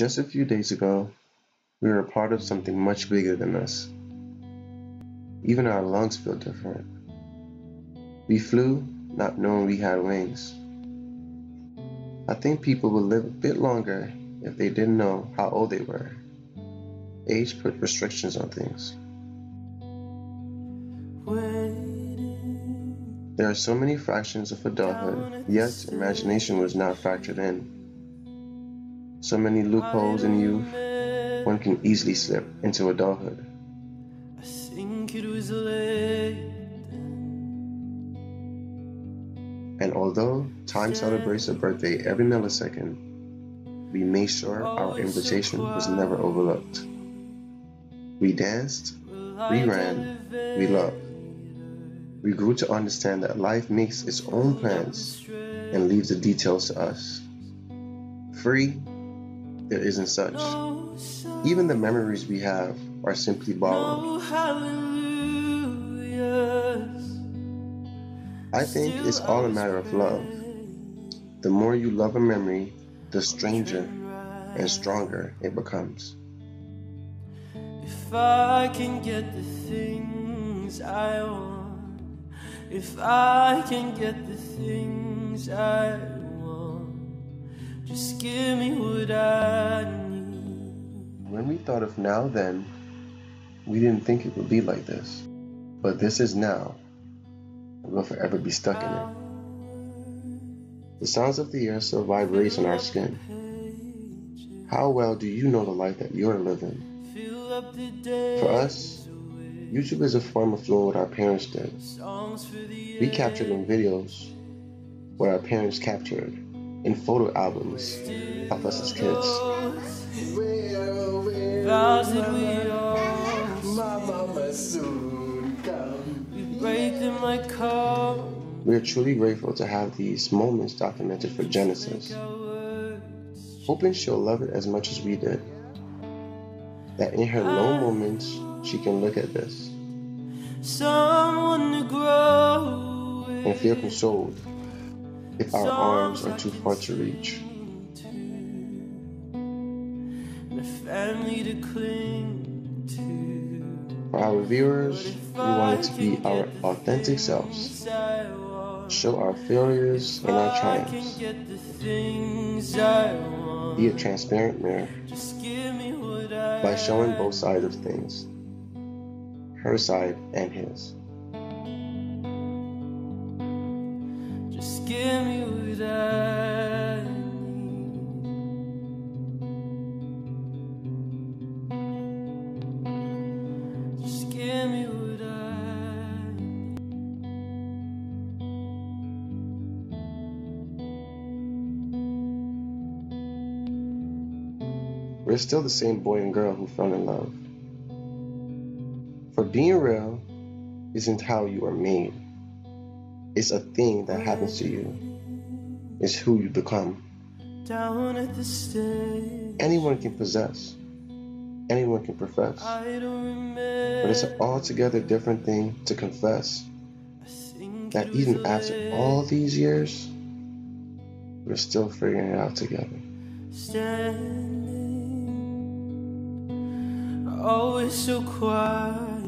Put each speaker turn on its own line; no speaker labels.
Just a few days ago, we were a part of something much bigger than us. Even our lungs feel different. We flew, not knowing we had wings. I think people would live a bit longer if they didn't know how old they were. Age put restrictions on things. There are so many fractions of adulthood, yet imagination was not factored in. So many loopholes in youth, one can easily slip into adulthood. And although time celebrates a birthday every millisecond, we made sure our invitation was never overlooked. We danced, we ran, we loved. We grew to understand that life makes its own plans and leaves the details to us. Free, there isn't such. Even the memories we have are simply borrowed. I think it's all a matter of love. The more you love a memory, the stranger and stronger it becomes.
If I can get the things I want if I can get the things I want, just give me what I
we thought of now then, we didn't think it would be like this. But this is now. We'll forever be stuck in it. The sounds of the air still vibrate on our skin. How well do you know the life that you're living? For us, YouTube is a form of doing what our parents did. We captured in videos what our parents captured in photo albums of us as kids. We are truly grateful to have these moments documented for Genesis. Hoping she'll love it as much as we did. That in her low moments, she can look at this someone to grow and feel consoled if our arms are too far to reach. For our viewers, we wanted to be our authentic selves, show our failures and our triumphs, be a transparent mirror. By showing both sides of things. Her side and his. Just give me what I need. Just give me what I need. We're still the same boy and girl who fell in love. For being real isn't how you are made. It's a thing that happens to you. It's who you become. Anyone can possess. Anyone can profess. But it's an altogether different thing to confess that even after all these years, we're still figuring it out together. Standing, always so quiet